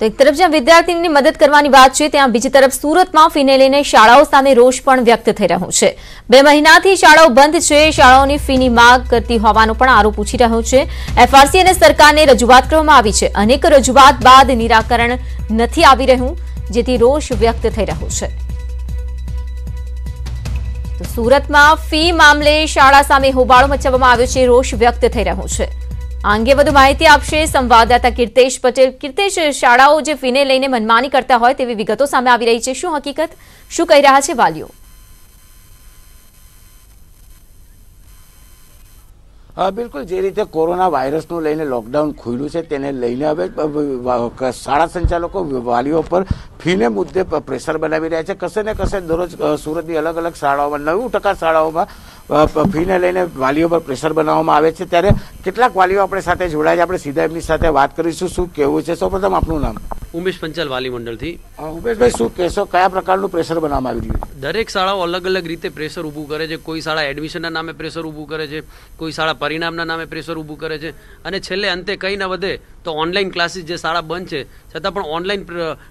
તો એક તરફ જ્યાં વિદ્યાર્થીની મદદ કરવાની વાત છે, ત્યાં બીજી તરફ સુરતમાં ફીને લઈને શાળાઓ સામે રોષ પણ વ્યક્ત થઈ રહ્યો છે. બે મહિનાથી શાળાઓ બંધ છે, શાળાઓની ફીની માંગ કરતી હોવાનો પણ આરોપ ઉછી રહ્યો છે. એફઆરસી અને સરકારને રજૂઆત કરવામાં આવી છે. અનેક રજૂઆત બાદ નિરાકરણ નથી આવી રહ્યું, જેથી રોષ વ્યક્ત થઈ રહ્યો છે. સુરતમાં ફી મામલે શાળા સામે હોબાળો મચાવવામાં આવ્યો છે, રોષ વ્યક્ત થઈ રહ્યો છે. આ અંગે વધુ માહિતી આપશે સંવાદદાતા કીર્તેશ પટેલ. કીર્તેશ, શાળાઓ જે ફીને લઈને મનમાની કરતા હોય તેવી વિગતો સામે આવી રહી છે. શું હકીકત? શું કહી રહ્યા છે વાલીઓ? બિલકુલ. જે રીતે કોરોના વાયરસનું લઈને લોકડાઉન ખુલ્યું છે, તેને લઈને હવે શાળા સંચાલકો વાલીઓ પર ફીને મુદ્દે પ્રેશર બનાવી રહ્યા છે. કશે ને કશે દરરોજ સુરતની અલગ અલગ શાળાઓમાં, નવું ટકા શાળાઓમાં ફીને લઈને વાલીઓ પર પ્રેશર બનાવવામાં આવે છે. ત્યારે કેટલાક વાલીઓ આપણે સાથે જોડાય છે. આપણે સીધા એમની સાથે વાત કરીશું. શું કેવું છે? સૌપ્રથમ આપનું નામ? ઉમેશ પંચાલ વાલી મંડળથી. ઉમેશભાઈ શું કહેશો કયા પ્રકારનું પ્રેશર બનાવવામાં આવી રહ્યું દરેક શાળાઓ અલગ અલગ રીતે પ્રેશર ઊભું કરે છે. કોઈ શાળા એડમિશનના નામે પ્રેશર ઊભું કરે છે. કોઈ શાળા પરિણામના નામે પ્રેશર ઊભું કરે છે. અને છેલ્લે અંતે કંઈ ન વધે તો ઓનલાઈન ક્લાસીસ જે શાળા બંધ છે છતાં પણ ઓનલાઈન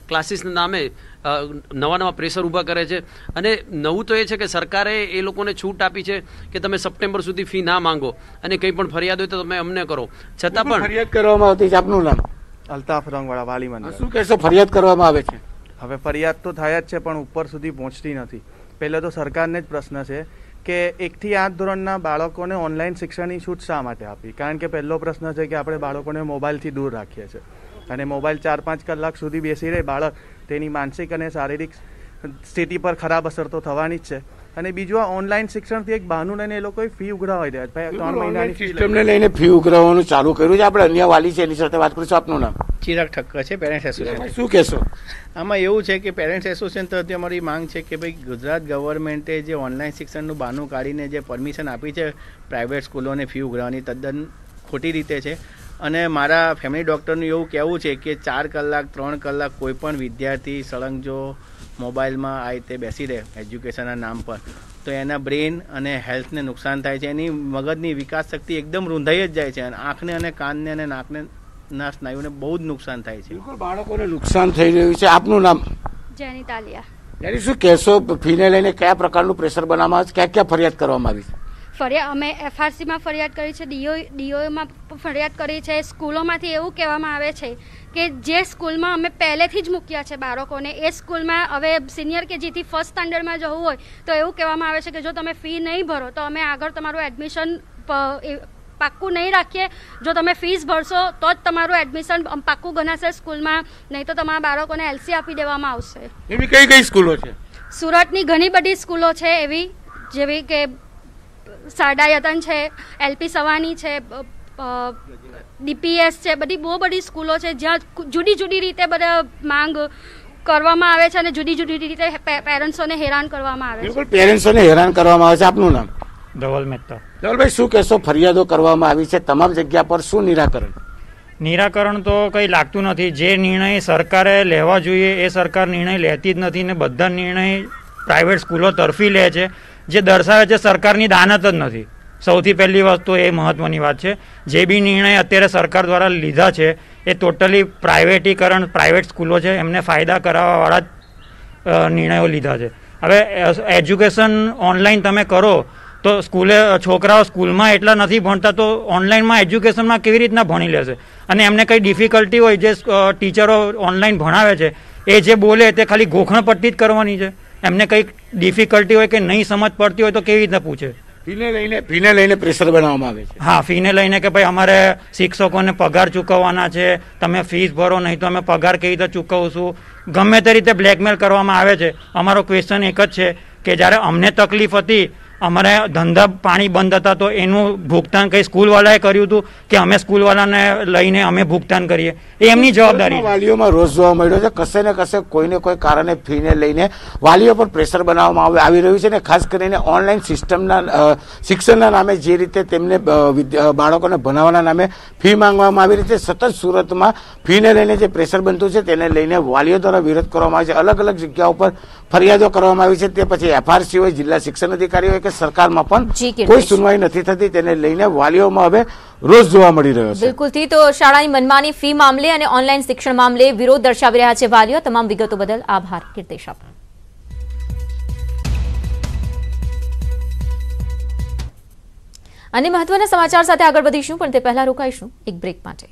ક્લાસીસના નામે નવા નવા પ્રેશર ઊભા કરે છે. અને નવું તો એ છે કે સરકારે એ લોકોને છૂટ આપી છે કે તમે સપ્ટેમ્બર સુધી ફી ના માંગો. અને કંઈ પણ ફરિયાદ હોય તો તમે અમને કરો. છતાં પણ ફરિયાદ કરવામાં આવતી છે? આપનું નામ? અલ્તાફ રંગવાળા વાલી મંદિર શું કહેશો ફરિયાદ કરવામાં આવે છે? હવે ફરિયાદ તો થાય જ છે પણ ઉપર સુધી પહોંચતી નથી. પહેલાં તો સરકારને જ પ્રશ્ન છે કે એકથી આઠ ધોરણના બાળકોને ઓનલાઈન શિક્ષણની છૂટ શા માટે આપી? કારણ કે પહેલો પ્રશ્ન છે કે આપણે બાળકોને મોબાઈલથી દૂર રાખીએ છીએ. અને મોબાઈલ ચાર પાંચ કલાક સુધી બેસી રહે બાળક તેની માનસિક અને શારીરિક સ્થિતિ પર ખરાબ અસર તો થવાની જ છે. અને બીજું આ ઓનલાઈન શિક્ષણથી એક બહાનું લઈને એ લોકોએ ફી ઉઘરાવી દે ત્રણ મહિનાની સિસ્ટમને લઈને. ફી ઉઘરાવવાનું ચાલુ કર્યું છે. આપણે અન્ય વાલી છે એની સાથે વાત કરીશું આપનું નામ? ચિરાગ ઠક્કર છે પેરેન્ટ્સ એસોસિએશન શું કહેશો? આમાં એવું છે કે પેરેન્ટ્સ એસોસિએશન તરફથી અમારી માંગ છે કે ભાઈ ગુજરાત ગવર્મેન્ટે જે ઓનલાઈન શિક્ષણનું બહાનું કાઢીને જે પરમિશન આપી છે પ્રાઇવેટ સ્કૂલોને ફી ઉઘરાવવાની તદ્દન ખોટી રીતે છે. અને મારા ફેમિલી ડૉક્ટરનું એવું કહેવું છે કે ચાર કલાક ત્રણ કલાક કોઈ પણ વિદ્યાર્થી સળંગ જો મોબાઈલમાં આ રીતે બેસી રહે એજ્યુકેશનના નામ પર. તો એના બ્રેન અને હેલ્થને નુકસાન થાય છે એની મગજની વિકાસ શક્તિ એકદમ રૂંધાઈ જ જાય છે અને આંખને અને કાનને અને નાકને ના સ્નાયુને બહુ જ નુકસાન થાય છે. બાળકોને નુકસાન થઈ રહ્યું છે. આપનું નામ? જેની તાલિયા જેની શું કહેશો? ફીને લઈને કયા પ્રકારનું પ્રેશર બનાવવામાં આવે છે? ક્યાં ક્યાં ફરિયાદ કરવામાં આવી છે? ફરિયાદ અમે એફઆરસીમાં ફરિયાદ કરી છે ડીઓ ડીઓમાં ફરિયાદ કરી છે. સ્કૂલોમાંથી એવું કહેવામાં આવે છે કે જે સ્કૂલમાં અમે પહેલેથી જ મૂક્યા છે બાળકોને એ સ્કૂલમાં હવે સિનિયર કે જેથી ફર્સ્ટ સ્ટાન્ડર્ડમાં જવું હોય તો એવું કહેવામાં આવે છે કે જો તમે ફી નહીં ભરો તો અમે આગળ તમારું એડમિશન પાક્કું નહીં રાખીએ. જો તમે ફીસ ભરશો તો જ તમારું એડમિશન પાક્કું ગણાશે સ્કૂલમાં. નહીં તો તમારા બાળકોને એલસી આપી દેવામાં આવશે. એવી કઈ કઈ સ્કૂલો છે? સુરતની ઘણી બધી સ્કૂલો છે એવી જેવી કે સાડા યતન છે એલપી સવાની છે ડીપીએસ છે બધી બહુ બધી સ્કૂલો છે જ્યાં જુદી જુદી રીતે બધા માંગ કરવામાં આવે છે અને જુદી જુદી રીતે પેરેન્ટ્સોને હેરાન કરવામાં આવે છે. બિલકુલ પેરેન્ટ્સોને હેરાન કરવામાં આવે છે. આપનું નામ? ધવલ મહેતા. ધવલભાઈ શું કહેશો? ફરિયાદો કરવામાં આવી છે. તમામ જગ્યા પર શું નિરાકરણ? નિરાકરણ તો કંઈ લાગતું નથી. જે નિર્ણય સરકારે લેવા જોઈએ એ સરકાર નિર્ણય લેતી જ નથી ને બધા નિર્ણય પ્રાઇવેટ સ્કૂલો તરફી લે છે. જે દર્શાવે છે સરકારની દાનત જ નથી. સૌથી પહેલી વસ્તુ એ મહત્વની વાત છે. જે બી નિર્ણય અત્યારે સરકાર દ્વારા લીધા છે, એ ટોટલી પ્રાઇવેટીકરણ પ્રાઇવેટ સ્કૂલો છે. એમને ફાયદા કરાવવાવાળા જ નિર્ણયો લીધા છે. હવે એજ્યુકેશન ઓનલાઈન તમે કરો, તો સ્કૂલે છોકરાઓ સ્કૂલમાં એટલા નથી ભણતા, તો ઓનલાઈનમાં એજ્યુકેશનમાં કેવી રીતના ભણી લેશે? અને એમને કંઈ ડિફિકલ્ટી હોય, જે ટીચરો ઓનલાઈન ભણાવે છે, એ જે બોલે તે ખાલી ગોખણપટ્ટી જ કરવાની છે. એમને કંઈક ડિફિકલ્ટી હોય કે નહીં સમજ પડતી હોય તો કેવી રીતના પૂછે? ફીને લઈને ફીને લઈને પ્રેશર બનાવવામાં આવે છે. હા ફીને લઈને કે ભાઈ અમારે શિક્ષકોને પગાર ચૂકવવાના છે તમે ફીસ ભરો નહીં તો અમે પગાર કેવી રીતે ચૂકવશું? ગમે તે રીતે બ્લેકમેલ કરવામાં આવે છે. અમારો ક્વેશ્ચન એક જ છે કે જ્યારે અમને તકલીફ હતી અમારે ધંધા પાણી બંધ હતા તો એનું ભુગતાન કઈ સ્કૂલવાળાએ કર્યું હતું કે અમે સ્કૂલવાળાને લઈને અમે ભુગતાન કરીએ? એ એમની જવાબદારી વાલીઓમાં રોજ જોવા મળ્યો છે. કશે ને કશે કોઈને કોઈ કારણે ફીને લઈને વાલીઓ પર પ્રેશર બનાવવામાં આવી રહ્યું છે ને ખાસ કરીને ઓનલાઈન સિસ્ટમના શિક્ષણના નામે જે રીતે તેમને બાળકોને ભણાવવાના નામે ફી માંગવામાં આવી રીતે સતત સુરતમાં ફીને લઈને જે પ્રેશર બનતું છે તેને લઈને વાલીઓ દ્વારા વિરોધ કરવામાં આવે છે. અલગ અલગ જગ્યાઓ પર ફરિયાદો કરવામાં આવી છે તે પછી એફઆરસી હોય જિલ્લા શિક્ષણ અધિકારી હોય કે સરકારમાં પણ કોઈ સુનવાઈ નથી થતી તેને લઈને વાલીઓમાં હવે રોજ જોવા મળી રહ્યો છે. બિલકુલથી તો શાળાની મનમાની ફી મામલે અને ઓનલાઈન શિક્ષણ મામલે વિરોધ દર્શાવી રહ્યા છે વાલીઓ. તમામ વિગતો બદલ આભાર કીર્તિશ આપ અને મહત્વના સમાચાર સાથે આગળ વધીશું પણ તે પહેલા રોકાઈશું એક બ્રેક માટે.